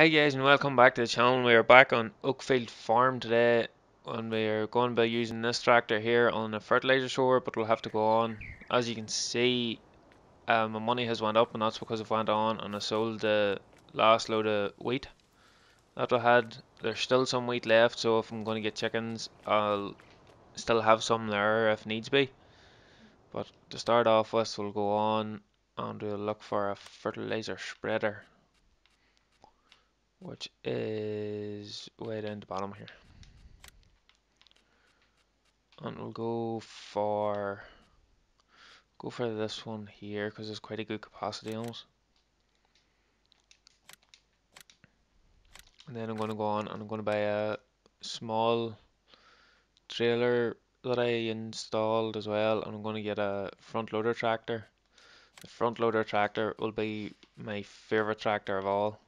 Hi guys and welcome back to the channel. We are back on Oakfield Farm today and we are going to be using this tractor here on a fertilizer sower but we'll have to go on. As you can see um, my money has went up and that's because it went on and I sold the last load of wheat that I had. There's still some wheat left so if I'm going to get chickens I'll still have some there if needs be. But to start off with we'll go on and we'll look for a fertilizer spreader which is way down the bottom here. And we'll go for go for this one here because it's quite a good capacity almost. And then I'm going to go on and I'm going to buy a small trailer that I installed as well and I'm going to get a front loader tractor. The front loader tractor will be my favorite tractor of all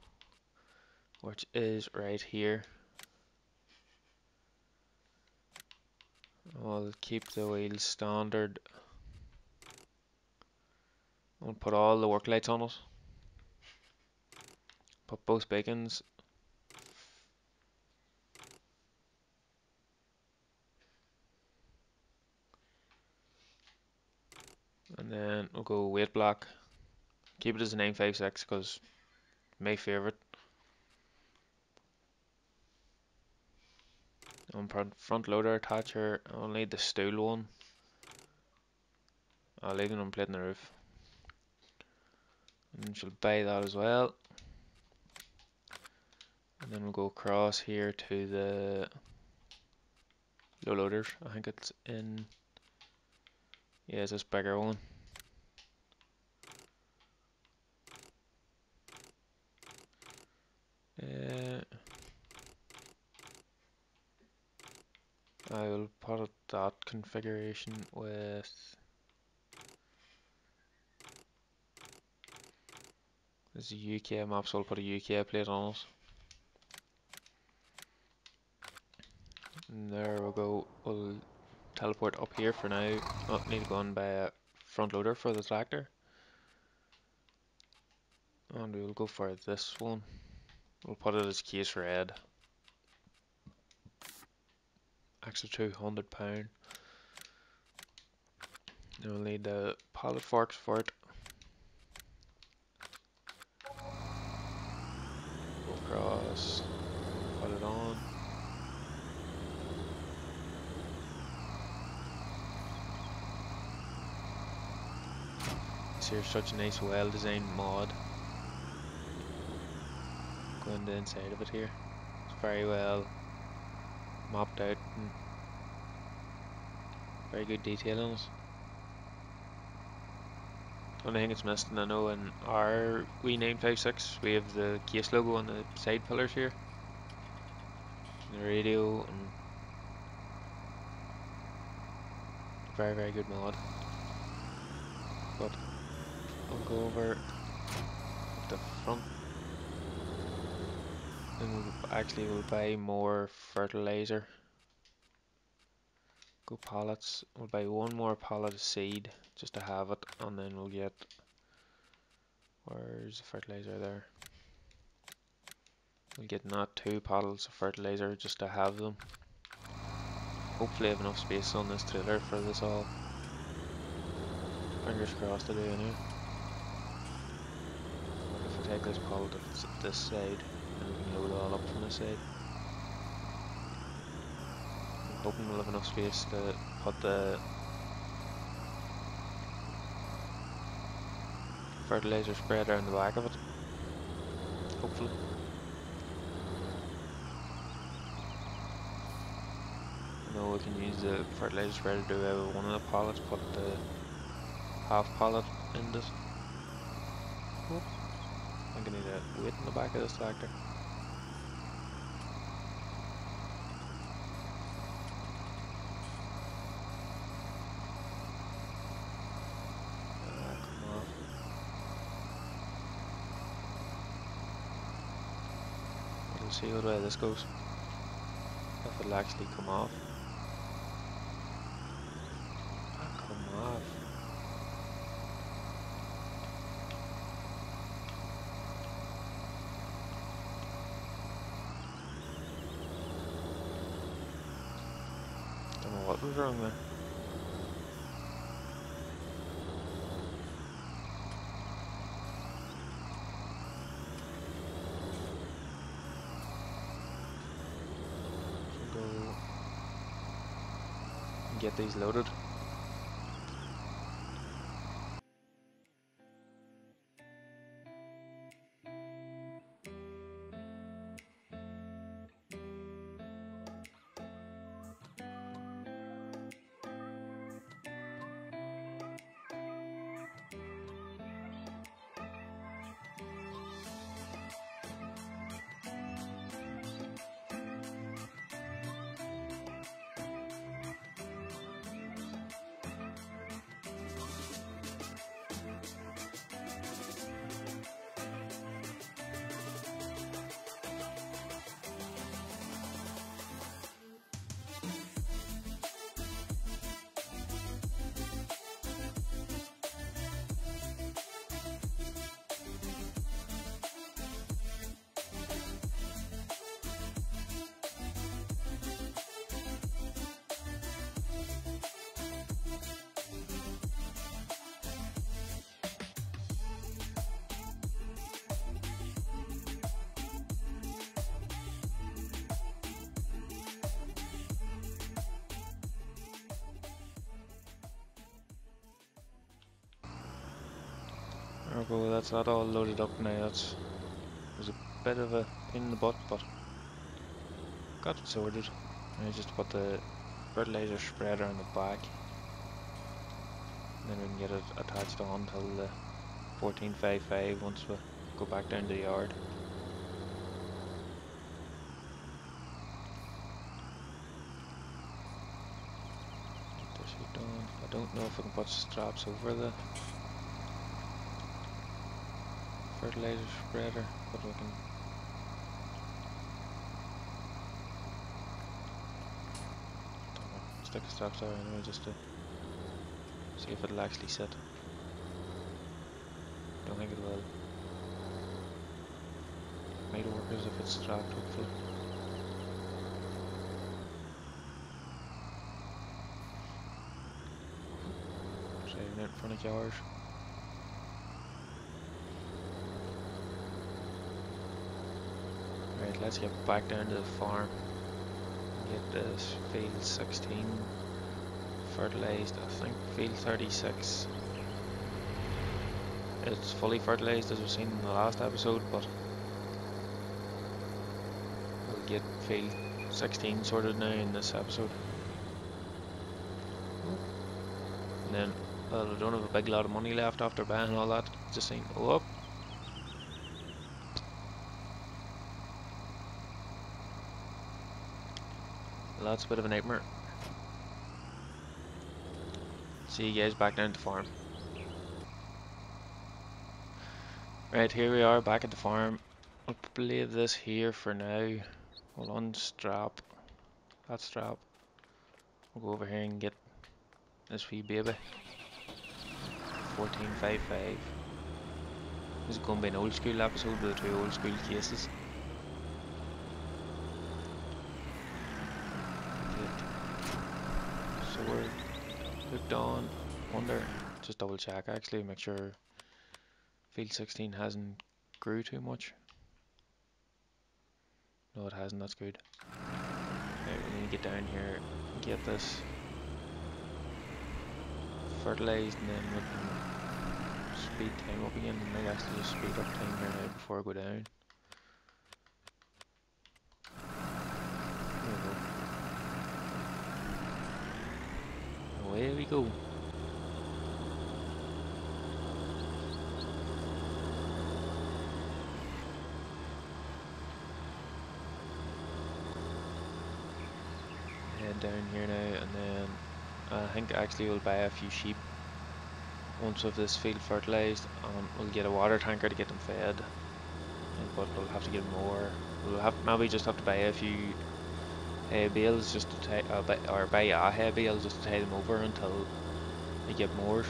which is right here. I'll keep the wheels standard. I'll put all the work lights on it. Put both beacons. And then we'll go weight block. Keep it as a 956 because my favorite. On front loader attacher, I'll need the stool one. I'll leave it on in the roof. And she'll buy that as well. And then we'll go across here to the low loaders. I think it's in, yeah, it's this bigger one. I will put that configuration with There's a UK map, so I'll put a UK plate on it. And there we go. We'll teleport up here for now. Oh, need to go and buy a front loader for the tractor. And we'll go for this one. We'll put it as case red extra 200 pound. We'll need the pallet forks for it. Go across, put it on. So here's such a nice well designed mod. Going the inside of it here. It's very well mapped out very good detail on. Only thing it's missed, and I know in our wee 956 we have the case logo on the side pillars here. The radio and very very good mod. But I'll go over the front we'll actually we'll buy more fertilizer. Go pallets. We'll buy one more pallet of seed just to have it and then we'll get where's the fertilizer there? We'll get not two pallets of fertilizer just to have them. Hopefully I have enough space on this trailer for this all. Fingers crossed do anyway. If I take this pallet this side load all up from side. I'm hoping we'll have enough space to put the fertilizer spreader in the back of it. Hopefully. No, we can use the fertilizer spreader to do one of the pallets, put the half pallet in this. Oops. I'm gonna need a weight in the back of this tractor. Let's see where uh, this goes. If it'll actually come off. Ah, come off. Don't know what was wrong there. Get these loaded. Ergo, that's that all loaded up now. That's was a bit of a pain in the butt, but got it sorted. I just put the fertilizer spreader on the back. And then we can get it attached on till the 1455 once we go back down to the yard. Get this done. I don't know if I can put straps over the fertilizer spreader, but we can stick a straps there anyway just to see if it'll actually sit. Don't think it will. Might work as if it's strapped hopefully. Saving it in front of yours. Right, let's get back down to the farm. Get this field 16 fertilized. I think field 36 it's fully fertilized as we've seen in the last episode, but we'll get field 16 sorted now in this episode. And then, well, I don't have a big lot of money left after buying all that. Just saying, oh. That's a bit of a nightmare. See you guys back down at the farm. Right, here we are back at the farm. I'll leave this here for now. We'll unstrap that strap. We'll go over here and get this wee baby. 1455. This is going to be an old school episode with the two old school cases. So we're hooked on. Wonder, just double check actually, make sure field 16 hasn't grew too much. No it hasn't, that's good. Right, we need to get down here get this fertilized and then we can speed time up again and might actually just speed up time here now before I go down. Away we go. Head down here now and then uh, I think actually we'll buy a few sheep once with this field fertilized and we'll get a water tanker to get them fed but we'll have to get more we'll have maybe just have to buy a few hay bales just to take, uh, buy, or buy a hay bale just to tie them over until we get more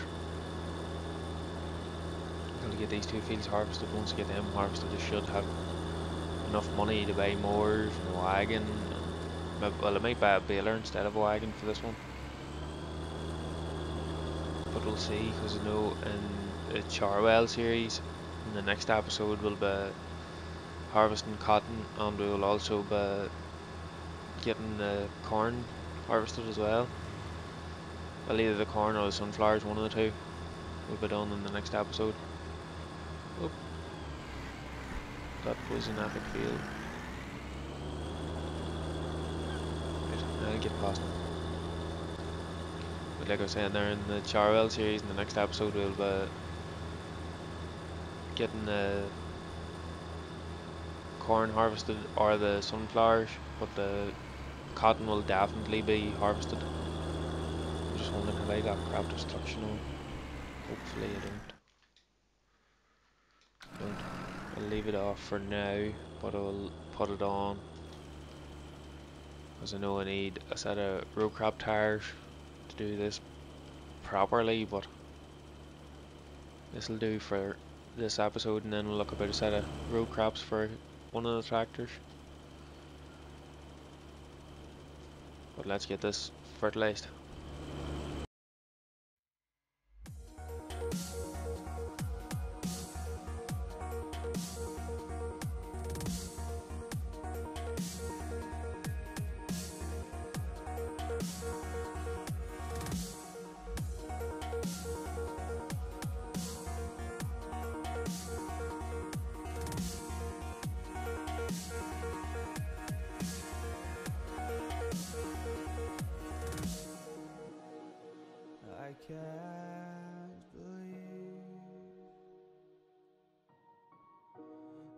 we'll get these two fields harvested once we get them harvested we should have enough money to buy more and a wagon well I might buy a baler instead of a wagon for this one. But we'll see because I know in the Charwell series, in the next episode we'll be harvesting cotton and we will also be getting the corn harvested as well. Well, either the corn or the sunflowers, one of the two, will be done in the next episode. Oop. That was an epic field. Right, I'll get past them. But like I was saying there in the Charwell series, in the next episode we'll be getting the corn harvested or the sunflowers, but the cotton will definitely be harvested. I'm just wondering if I got crop destruction on. Hopefully I don't. Don't. I'll leave it off for now, but I'll put it on. Because I know I need a set of row crop tires to do this properly, but this will do for this episode and then we'll look about a set of row crops for one of the tractors. But let's get this fertilized.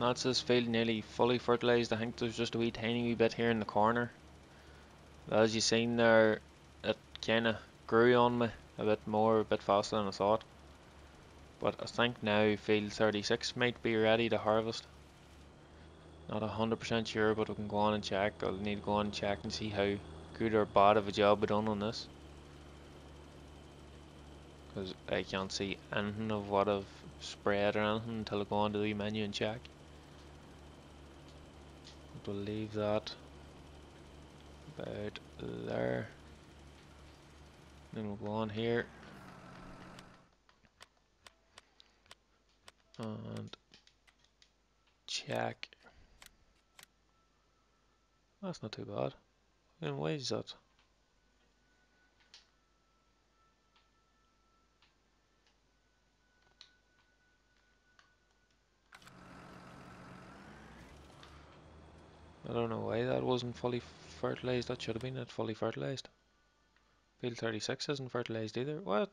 that's this field nearly fully fertilised. I think there's just a wee tiny wee bit here in the corner. As you seen there, it kinda grew on me a bit more, a bit faster than I thought. But I think now field 36 might be ready to harvest. Not a hundred percent sure, but we can go on and check. I'll need to go on and check and see how good or bad of a job I done on this. Because I can't see anything of what I've spread or anything until I go onto the menu and check. We'll leave that about there. Then we'll go on here. And check. That's not too bad. And why is that? I don't know why that wasn't fully fertilized. That should have been it fully fertilized. Field 36 isn't fertilized either. What?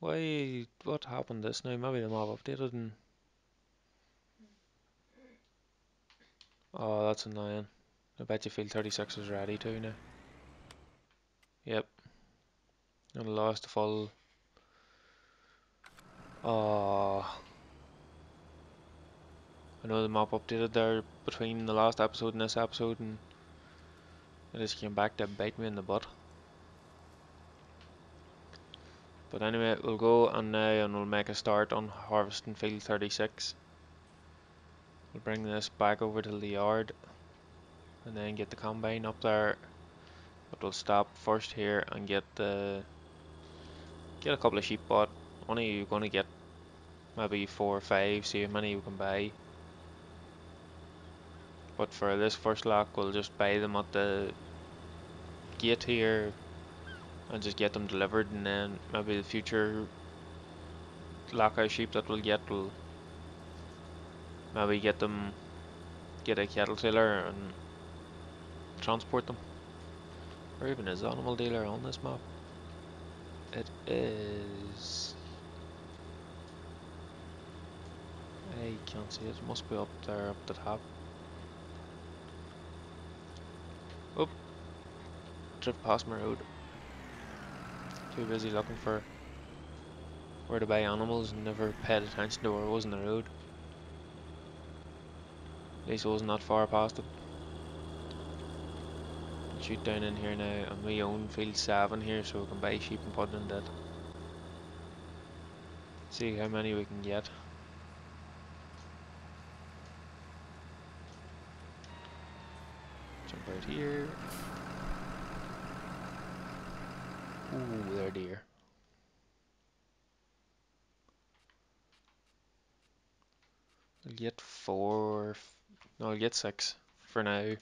Why? What happened this now? Maybe the map updated and. Oh, that's annoying. I bet you field 36 is ready too now. Yep. And I lost the full. Oh. I know the map updated there between the last episode and this episode and it just came back to bite me in the butt. But anyway, we'll go on now uh, and we'll make a start on harvesting field 36. We'll bring this back over to the yard and then get the combine up there. But we'll stop first here and get the get a couple of sheep bought. Only you're gonna get maybe four or five, see how many you can buy. But for this first lock, we'll just buy them at the gate here and just get them delivered, and then maybe the future lockout sheep that we'll get will maybe get them, get a cattle trailer and transport them. Or even is animal dealer on this map? It is. I can't see it. It must be up there, up the top. Oh, drift past my road. Too busy looking for where to buy animals and never paid attention to where it was in the road. At least it wasn't that far past it. Shoot down in here now and we own field 7 here so we can buy sheep and put in that. See how many we can get. Jump out here. Ooh, there deer. I'll get four, no I'll get six for now.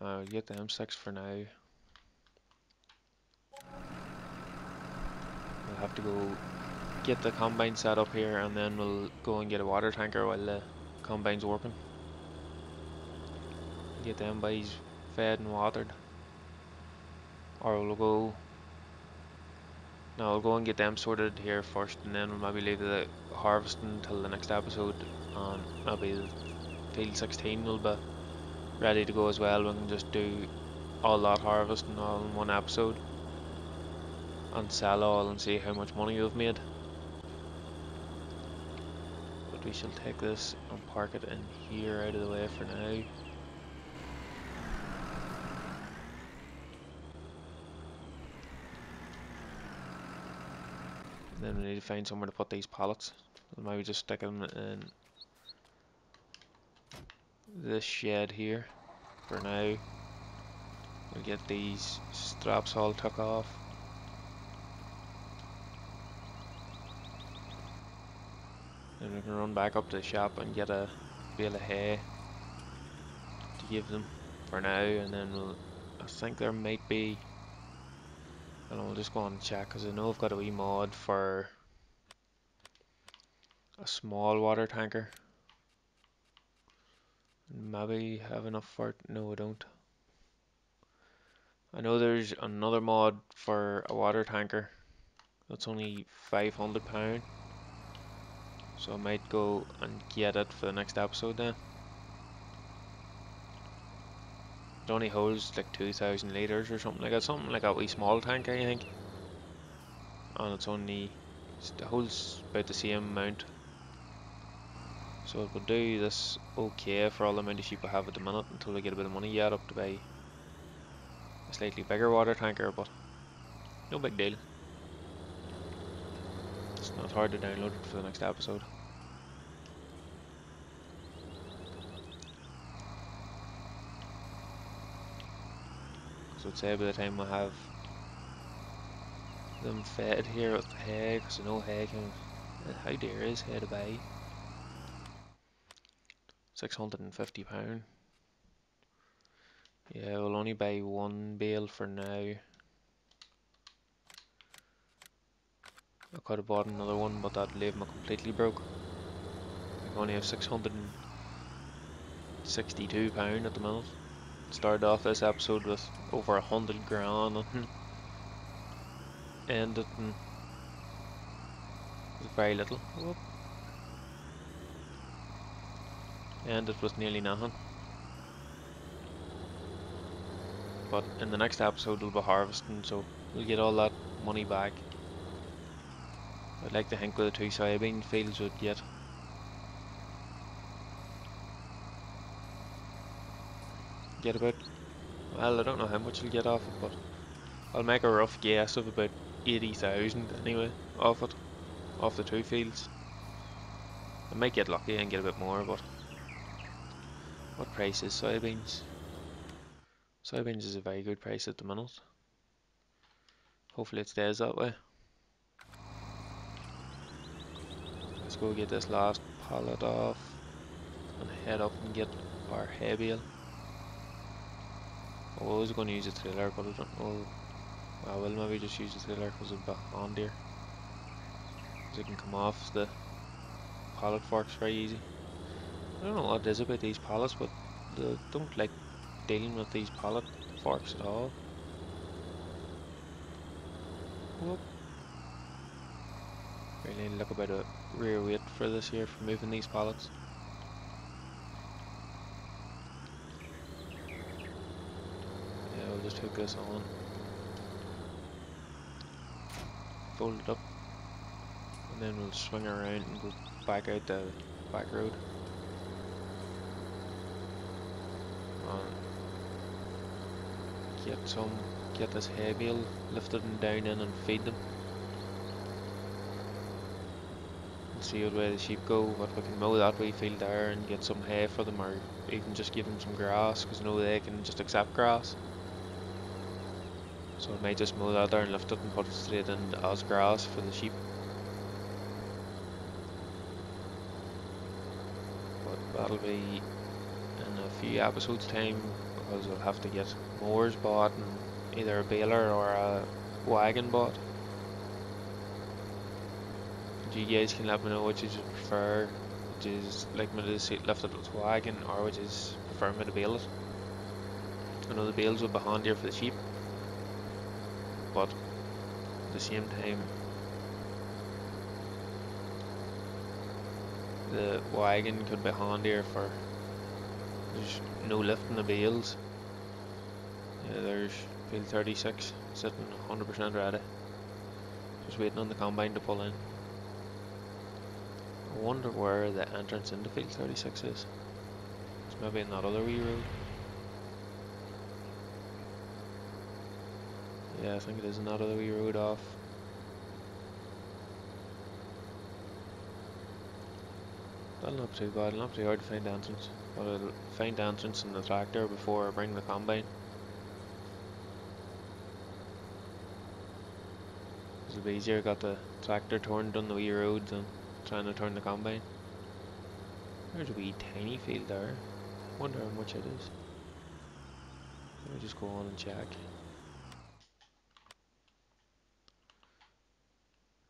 I'll get the M6 for now. I'll have to go get the combine set up here and then we'll go and get a water tanker while the combine's working. Get them boys fed and watered. Or we'll go no, I'll go and get them sorted here first and then we'll maybe leave the harvesting until the next episode and maybe field 16 will be ready to go as well. We can just do all that harvesting all in one episode and sell all and see how much money we've made. We shall take this and park it in here out of the way for now. Then we need to find somewhere to put these pallets. Maybe just stick them in this shed here for now. We'll get these straps all took off. And we can run back up to the shop and get a bale of hay to give them for now and then we'll I think there might be and I'll just go on and check because I know I've got a wee mod for a small water tanker Maybe have enough for it. No, I don't. I know there's another mod for a water tanker. That's only £500. So I might go and get it for the next episode then. It only holds like 2,000 litres or something like that. Something like a wee small tank, I think. And it's only, it holds about the same amount so it will do this okay for all the amount of sheep I have at the minute until I get a bit of money yet up to buy a slightly bigger water tanker, but no big deal. It's hard to download it for the next episode. So I'd say by the time I have them fed here with the hay, because I know hay can, uh, how dear is hay to buy? £650. Yeah, we'll only buy one bale for now. I could have bought another one, but that'd leave me completely broke. I only have £662 at the minute. Started off this episode with over a hundred grand and ended in very little. Whoop. and it was nearly nothing. But in the next episode we'll be harvesting, so we'll get all that money back. I'd like to think with the two soybean fields would get get about well I don't know how much we'll get off it but I'll make a rough guess er, of about 80,000 anyway. Off it off the two fields I might get lucky and get a bit more but what price is soybeans? Soybeans is a very good price at the minute. Hopefully it stays that way let's go get this last pallet off and head up and get our bale I was going to use a trailer, but I don't know. I will maybe just use a trailer because it's behind here. Because it can come off the pallet forks very easy. I don't know what it is about these pallets, but they don't like dealing with these pallet forks at all. Whoop. Really look about a rear weight for this here for moving these pallets. Yeah, we'll just hook this on. Fold it up. And then we'll swing around and go back out the back road. And get some, get this hay bale lifted and down in and feed them. And see what way the sheep go, if we can mow that wee field there and get some hay for them or even just give them some grass because know they can just accept grass. So I may just mow that there and lift it and put it straight in as grass for the sheep. But that'll be in a few episodes time because we'll have to get mowers bought and either a baler or a wagon bought. You guys can let me know which you prefer, which is like me to lift it with wagon or which is prefer me to bale it. I know the bales will be handier for the sheep but at the same time the wagon could be handier for there's no lifting the bales yeah, there's field 36 sitting 100% ready. Just waiting on the combine to pull in I wonder where the entrance into field 36 is it's maybe in that other wee road Yeah, I think it is another that we rode off. That'll not be too bad, it'll not be hard to find entrance. But I'll find entrance in the tractor before I bring the combine. It'll be easier, got the tractor turned on the wee roads and trying to turn the combine. There's a wee tiny field there. Wonder how much it is. Let me just go on and check.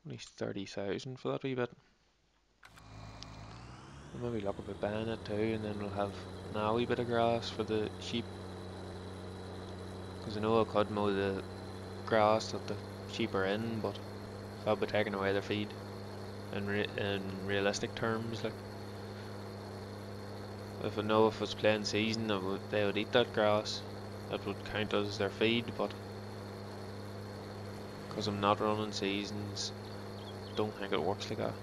Only 30,000 for that wee bit. We'll maybe look up a it too and then we'll have now wee bit of grass for the sheep. Because I know I could mow the grass that the sheep are in but I'd be taking away their feed in, re in realistic terms like if I know if it's plain season would, they would eat that grass that would count as their feed but because I'm not running seasons don't think it works like that.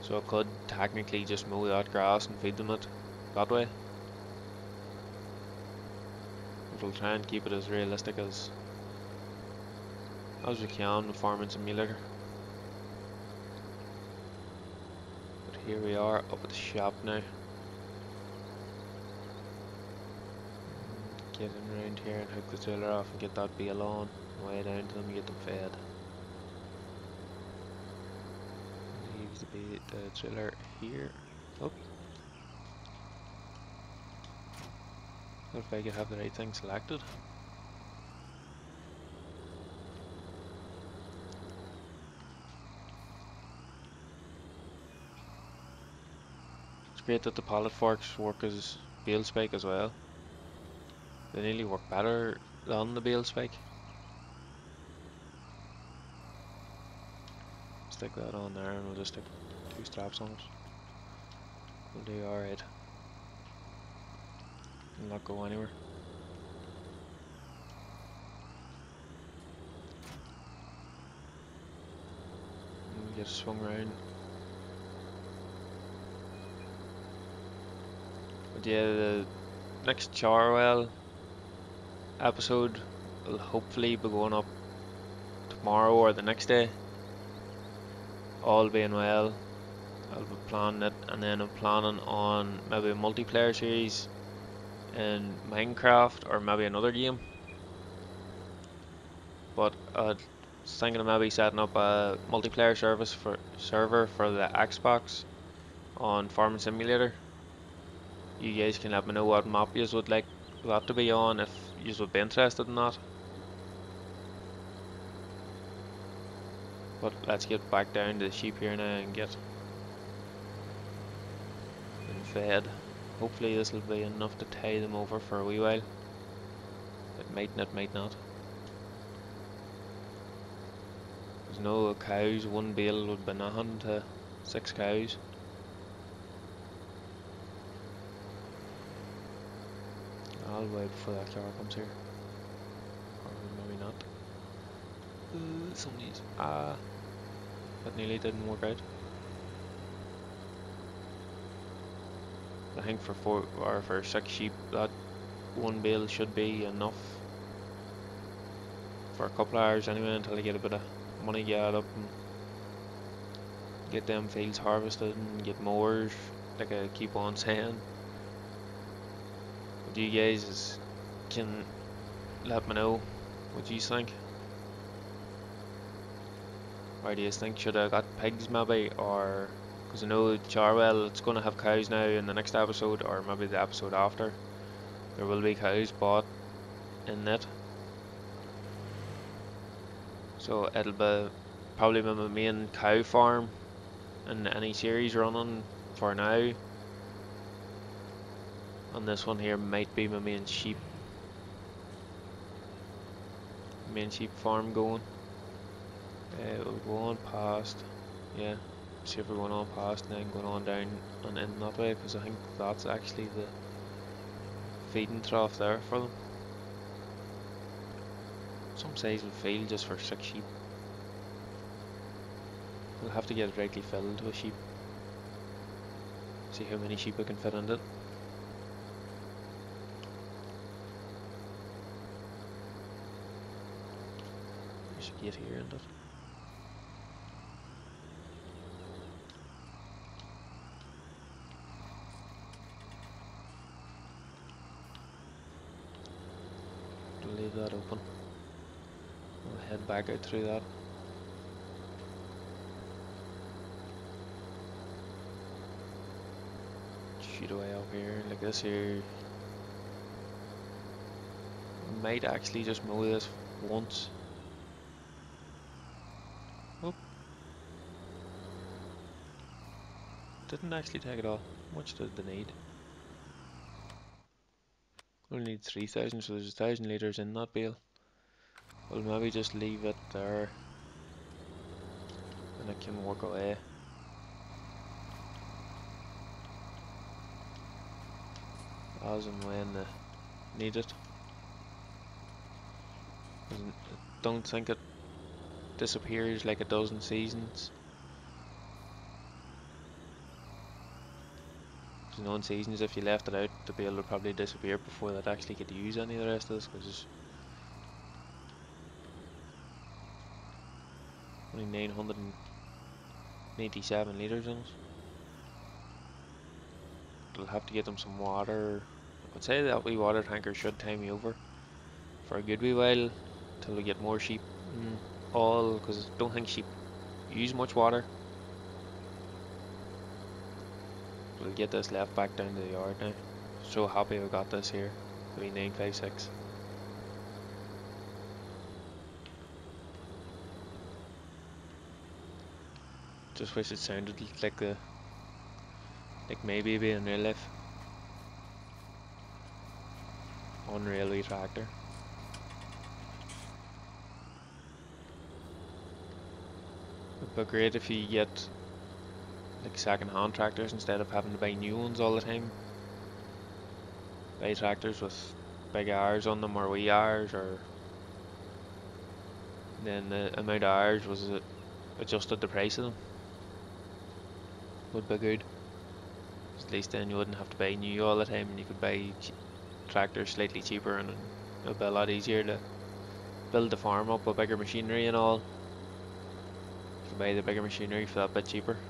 So I could technically just mow that grass and feed them it that way. We'll try and keep it as realistic as as we can with Farming Simulator. Here we are up at the shop now. Get in around here and hook the trailer off and get that bale on, way down to them and get them fed. to be the trailer here. Oh. If I could have the right thing selected. Great that the pallet forks work as bale spike as well. They nearly work better than the bale spike. Stick that on there and we'll just stick two straps on it. We'll do alright. it not go anywhere. Get swung around. The next Charwell episode will hopefully be going up tomorrow or the next day. All being well, I'll be planning it, and then I'm planning on maybe a multiplayer series in Minecraft or maybe another game. But I was thinking of maybe setting up a multiplayer service for server for the Xbox on Farming Simulator. You guys can let me know what map you would like that to be on if you would be interested in that. But let's get back down to the sheep here now and get them fed. Hopefully this will be enough to tie them over for a wee while. It might not, might not. There's no cows, one bale would be nothing to six cows. I'll wait before that car comes here. Or maybe not. Uh, somebody's... Ah. that nearly didn't work out. I think for four or for six sheep that one bale should be enough for a couple of hours anyway until I get a bit of money gathered up and get them fields harvested and get mowers like I keep on saying. But you guys can let me know what you think. Or do you think should I got pigs maybe or because I know Charwell it's going to have cows now in the next episode or maybe the episode after. There will be cows bought in it. So it'll be probably my main cow farm in any series running for now. And this one here might be my main sheep main sheep farm going. Uh, we'll go on past, yeah see if we're going on past and then going on down and in that way because I think that's actually the feeding trough there for them. Some size will fail just for six sheep. We'll have to get it rightly filled with sheep. See how many sheep we can fit in it. Gate here, isn't it? leave that open. We'll head back out through that. Shoot away up here, like this here. Might actually just mow this once. Oh. Didn't actually take it all. Much did they need? Only need 3000 so there's a 1000 litres in that bale. We'll maybe just leave it there and it can work away. As and when they need it. Don't think it disappears like does in seasons. Because in seasons, if you left it out, the bale would probably disappear before they'd actually get to use any of the rest of this. Because only 987 litres in it. I'll have to get them some water. I'd say that wee water tanker should tie me over for a good wee while till we get more sheep and all because I don't think sheep use much water. We'll get this left back down to the yard now. So happy we got this here. 3956. Just wish it sounded like the like maybe be in real life. Unreal wee tractor. It'd be great if you get like second hand tractors instead of having to buy new ones all the time. Buy tractors with big hours on them or wee hours or then the amount of hours was adjusted the price of them. Would be good At least then you wouldn't have to buy new all the time and you could buy tractors slightly cheaper and it would be a lot easier to build the farm up with bigger machinery and all. You can buy the bigger machinery for that bit cheaper.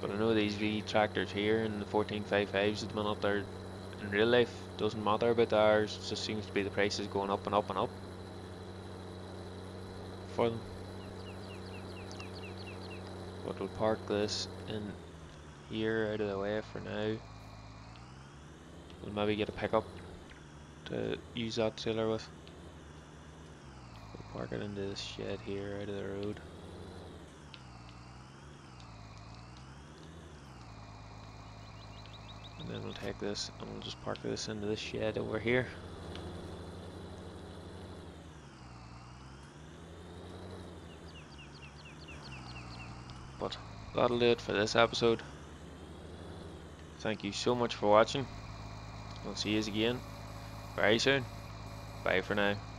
But I know these wee tractors here and the 1455s at the minute they're in real life doesn't matter about ours, it just seems to be the prices going up and up and up for them. But we'll park this in here out of the way for now. We'll maybe get a pickup to use that trailer with. We'll park it into this shed here out of the road. And then we'll take this and we'll just park this into this shed over here. But that'll do it for this episode. Thank you so much for watching. I'll see you again very soon. Bye for now.